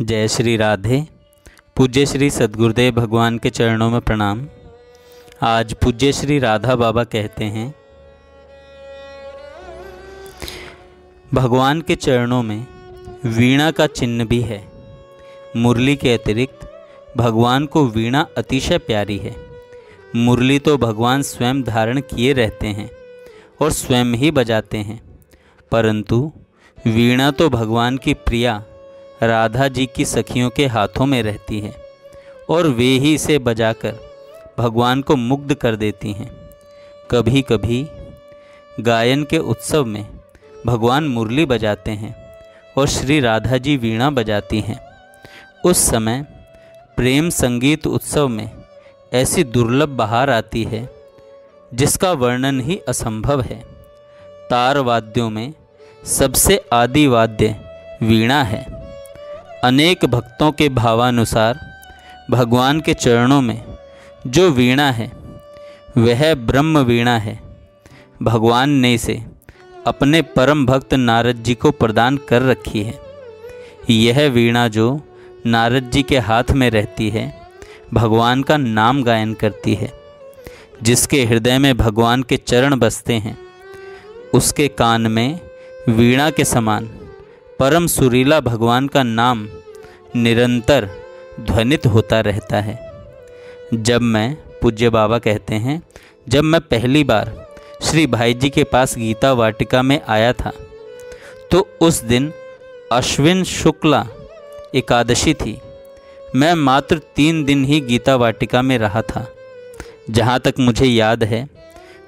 जय श्री राधे। पूज्य श्री सदगुरुदेव भगवान के चरणों में प्रणाम। आज पूज्य श्री राधा बाबा कहते हैं, भगवान के चरणों में वीणा का चिन्ह भी है। मुरली के अतिरिक्त भगवान को वीणा अतिशय प्यारी है। मुरली तो भगवान स्वयं धारण किए रहते हैं और स्वयं ही बजाते हैं। परंतु वीणा तो भगवान की प्रिया राधा जी की सखियों के हाथों में रहती है और वे ही इसे बजाकर भगवान को मुग्ध कर देती हैं। कभी कभी गायन के उत्सव में भगवान मुरली बजाते हैं और श्री राधा जी वीणा बजाती हैं। उस समय प्रेम संगीत उत्सव में ऐसी दुर्लभ बहार आती है जिसका वर्णन ही असंभव है। तार वाद्यों में सबसे आदि वाद्य वीणा है। अनेक भक्तों के भावानुसार भगवान के चरणों में जो वीणा है, वह ब्रह्म वीणा है। भगवान ने इसे अपने परम भक्त नारद जी को प्रदान कर रखी है। यह वीणा जो नारद जी के हाथ में रहती है, भगवान का नाम गायन करती है। जिसके हृदय में भगवान के चरण बसते हैं, उसके कान में वीणा के समान परम सुरीला भगवान का नाम निरंतर ध्वनित होता रहता है। जब मैं पूज्य बाबा कहते हैं, जब मैं पहली बार श्री भाई जी के पास गीता वाटिका में आया था तो उस दिन अश्विन शुक्ला एकादशी थी। मैं मात्र तीन दिन ही गीता वाटिका में रहा था। जहाँ तक मुझे याद है,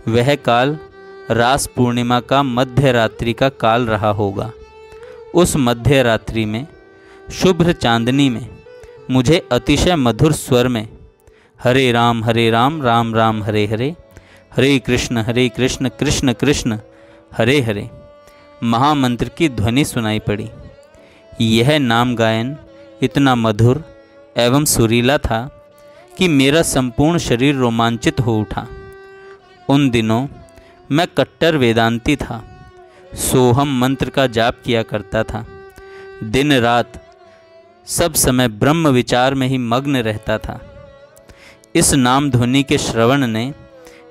वह काल रास पूर्णिमा का मध्य रात्रि का काल रहा होगा। उस मध्य रात्रि में, शुभ्र चांदनी में, मुझे अतिशय मधुर स्वर में, हरे राम हरे राम राम राम, हरे हरे हरे कृष्ण हरे कृष्ण कृष्ण कृष्ण, हरे हरे, महामंत्र की ध्वनि सुनाई पड़ी। यह नाम गायन इतना मधुर एवं सुरीला था कि मेरा संपूर्ण शरीर रोमांचित हो उठा। उन दिनों मैं कट्टर वेदांती था। सोहम मंत्र का जाप किया करता था। दिन रात सब समय ब्रह्म विचार में ही मग्न रहता था। इस नाम ध्वनि के श्रवण ने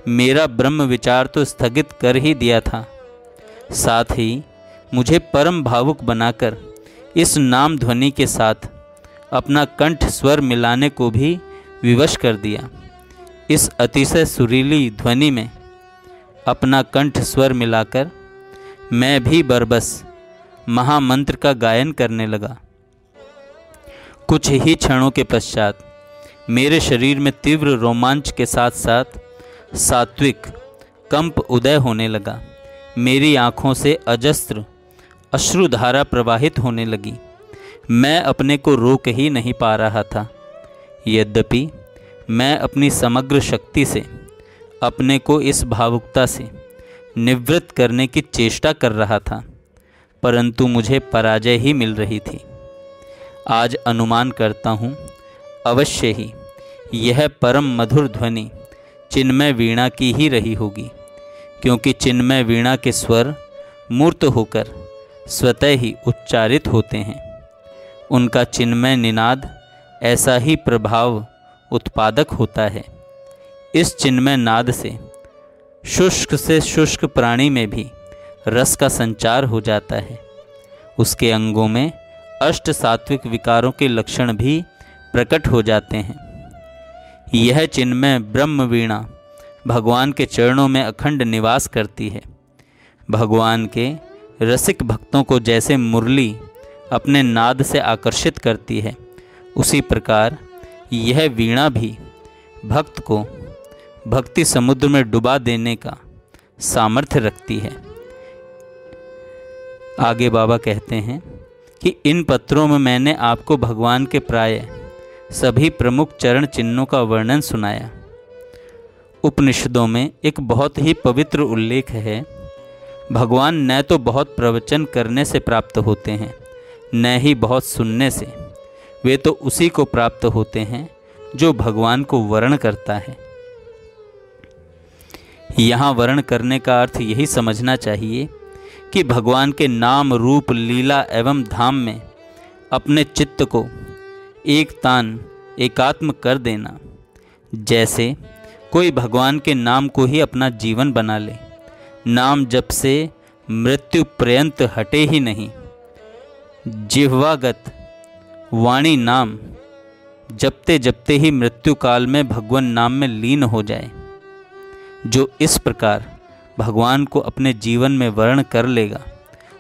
मेरा ब्रह्म विचार तो स्थगित कर ही दिया था। साथ ही मुझे परम भावुक बनाकर इस नाम ध्वनि के साथ अपना कंठ स्वर मिलाने को भी विवश कर दिया। इस अतिशय सुरीली ध्वनि में अपना कंठ स्वर मिलाकर मैं भी बरबस महामंत्र का गायन करने लगा। कुछ ही क्षणों के पश्चात मेरे शरीर में तीव्र रोमांच के साथ साथ सात्विक कंप उदय होने लगा। मेरी आँखों से अजस्त्र अश्रुधारा प्रवाहित होने लगी। मैं अपने को रोक ही नहीं पा रहा था। यद्यपि मैं अपनी समग्र शक्ति से, अपने को इस भावुकता से निवृत्त करने की चेष्टा कर रहा था, परंतु मुझे पराजय ही मिल रही थी। आज अनुमान करता हूँ, अवश्य ही, यह परम मधुर ध्वनि चिन्मय वीणा की ही रही होगी, क्योंकि चिन्मय वीणा के स्वर मूर्त होकर स्वतः ही उच्चारित होते हैं। उनका चिन्मय निनाद ऐसा ही प्रभाव उत्पादक होता है। इस चिन्मय नाद से शुष्क से शुष्क प्राणी में भी रस का संचार हो जाता है। उसके अंगों में अष्ट सात्विक विकारों के लक्षण भी प्रकट हो जाते हैं। यह चिन्मय ब्रह्म वीणा भगवान के चरणों में अखंड निवास करती है। भगवान के रसिक भक्तों को जैसे मुरली अपने नाद से आकर्षित करती है, उसी प्रकार यह वीणा भी भक्त को भक्ति समुद्र में डुबा देने का सामर्थ्य रखती है। आगे बाबा कहते हैं कि इन पत्रों में मैंने आपको भगवान के प्राय सभी प्रमुख चरण चिन्हों का वर्णन सुनाया। उपनिषदों में एक बहुत ही पवित्र उल्लेख है, भगवान न तो बहुत प्रवचन करने से प्राप्त होते हैं, न ही बहुत सुनने से। वे तो उसी को प्राप्त होते हैं, जो भगवान को वर्ण करता है। यहाँ वर्ण करने का अर्थ यही समझना चाहिए कि भगवान के नाम रूप, लीला एवं धाम में अपने चित्त को एक तान, एकात्म कर देना। जैसे कोई भगवान के नाम को ही अपना जीवन बना ले, नाम जब से मृत्यु पर्यंत हटे ही नहीं। जिह्वागत वाणी नाम जपते जपते ही मृत्यु काल में भगवान नाम में लीन हो जाए। जो इस प्रकार भगवान को अपने जीवन में वर्ण कर लेगा,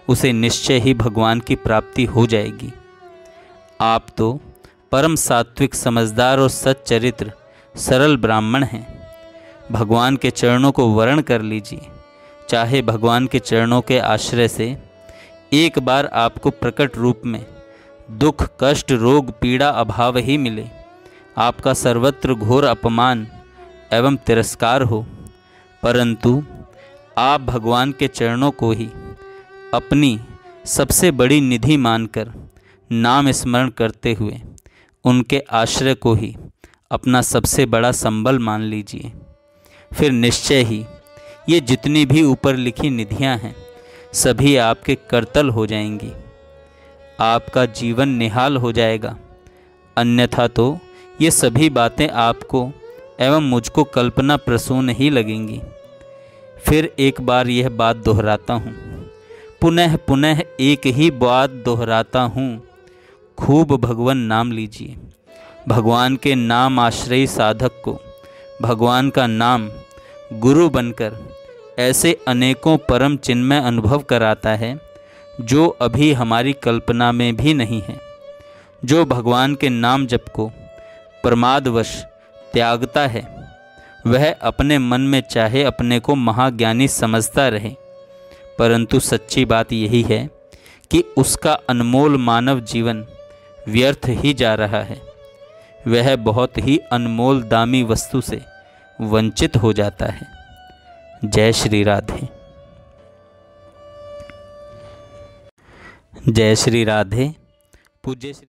उसे निश्चय ही भगवान की प्राप्ति हो जाएगी। आप तो परम सात्विक, समझदार और सच्चरित्र, सरल ब्राह्मण हैं। भगवान के चरणों को वर्ण कर लीजिए। चाहे भगवान के चरणों के आश्रय से एक बार आपको प्रकट रूप में दुख, कष्ट, रोग, पीड़ा, अभाव ही मिले। आपका सर्वत्र घोर अपमान एवं तिरस्कार हो। परंतु आप भगवान के चरणों को ही अपनी सबसे बड़ी निधि मानकर नाम स्मरण करते हुए उनके आश्रय को ही अपना सबसे बड़ा संबल मान लीजिए। फिर निश्चय ही ये जितनी भी ऊपर लिखी निधियाँ हैं, सभी आपके करतल हो जाएँगी। आपका जीवन निहाल हो जाएगा। अन्यथा तो ये सभी बातें आपको एवं मुझको कल्पना प्रसून ही लगेंगी। फिर एक बार यह बात दोहराता हूँ। पुनः पुनः एक ही बात दोहराता हूँ। खूब भगवान नाम लीजिए। भगवान के नाम आश्रय साधक को, भगवान का नाम गुरु बनकर ऐसे अनेकों परम चिन्मय अनुभव कराता है, जो अभी हमारी कल्पना में भी नहीं है। जो भगवान के नाम जप को प्रमादवश त्यागता है। वह अपने मन में चाहे अपने को महाज्ञानी समझता रहे। परंतु सच्ची बात यही है कि उसका अनमोल मानव जीवन व्यर्थ ही जा रहा है। वह बहुत ही अनमोल दामी वस्तु से वंचित हो जाता है। जय श्री राधे। जय श्री राधे। पूज्य श्री